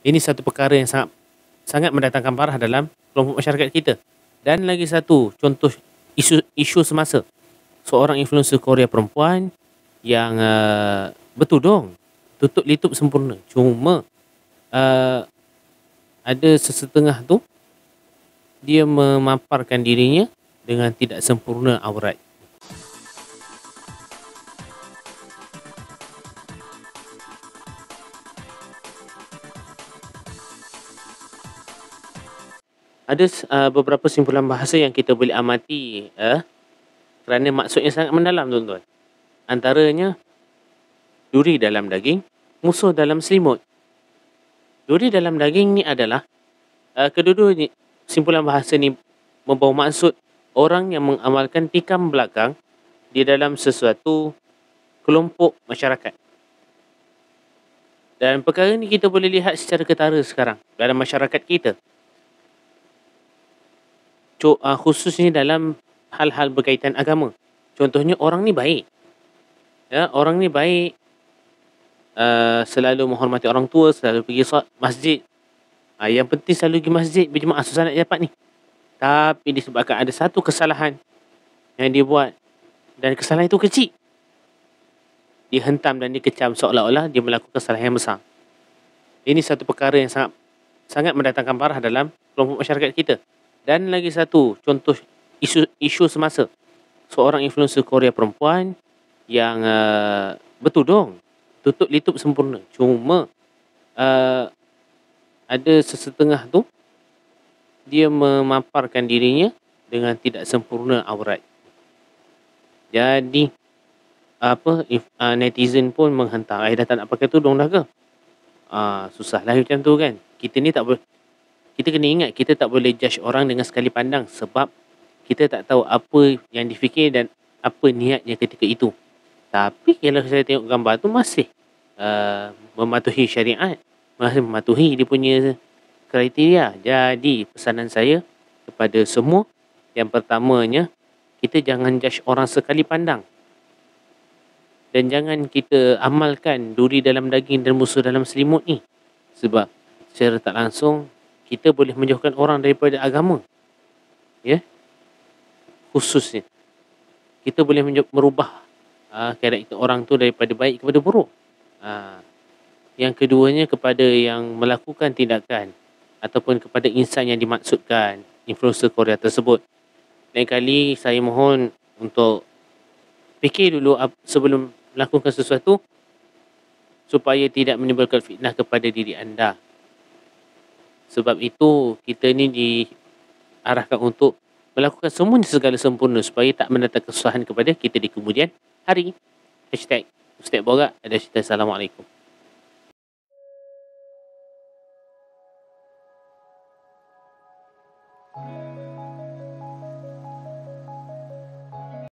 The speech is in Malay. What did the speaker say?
Ini satu perkara yang sangat sangat mendatangkan marah dalam kelompok masyarakat kita. Dan lagi satu contoh isu isu semasa. Seorang influencer Korea perempuan yang uh, bertudung tutup litup sempurna. Cuma uh, ada sesetengah tu dia memaparkan dirinya dengan tidak sempurna aurat. Ada uh, beberapa simpulan bahasa yang kita boleh amati uh, kerana maksudnya sangat mendalam tuan-tuan. Antaranya duri dalam daging, musuh dalam selimut. Duri dalam daging ni adalah uh, kedua-dua ni, simpulan bahasa ni membawa maksud orang yang mengamalkan tikam belakang di dalam sesuatu kelompok masyarakat. Dan perkara ni kita boleh lihat secara ketara sekarang dalam masyarakat kita uh, khususnya dalam hal-hal berkaitan agama. Contohnya orang ni baik. Ya, orang ni baik uh, selalu menghormati orang tua, selalu pergi masjid. Uh, yang penting selalu pergi masjid berjemaah susah nak dapat ni. Tapi disebabkan ada satu kesalahan yang dia buat dan kesalahan itu kecil. Dia hentam dan dia kecam seolah-olah dia melakukan kesalahan yang besar. Ini satu perkara yang sangat sangat mendatangkan marah dalam kelompok masyarakat kita. Dan lagi satu contoh isu isu semasa. Seorang influencer Korea perempuan yang uh, bertudung tutup litup sempurna. Cuma uh, ada sesetengah tu dia memaparkan dirinya dengan tidak sempurna aurat. Jadi apa uh, netizen pun menghantar, "Eh dah tak nak pakai tudung dah ke?" Ah uh, susahlah macam tu kan. Kita ni tak boleh kita kena ingat kita tak boleh judge orang dengan sekali pandang sebab kita tak tahu apa yang difikir dan apa niatnya ketika itu. Tapi kalau saya tengok gambar tu masih uh, mematuhi syariat, masih mematuhi dia punya kriteria. Jadi pesanan saya kepada semua yang pertamanya kita jangan judge orang sekali pandang. Dan jangan kita amalkan duri dalam daging dan musuh dalam selimut ni. Sebab secara tak langsung kita boleh menjauhkan orang daripada agama. Ya. Khususnya kita boleh merubah uh, karakter orang tu daripada baik kepada buruk. Uh, yang keduanya kepada yang melakukan tindakan ataupun kepada insan yang dimaksudkan influencer Korea tersebut. Lain kali saya mohon untuk fikir dulu sebelum melakukan sesuatu supaya tidak menimbulkan fitnah kepada diri anda sebab itu kita ni diarahkan untuk melakukan semuanya segala sempurna supaya tak mendatang kesusahan kepada kita di kemudian hari. Hashtag Ustaz Borak ada cerita Assalamualaikum. Thank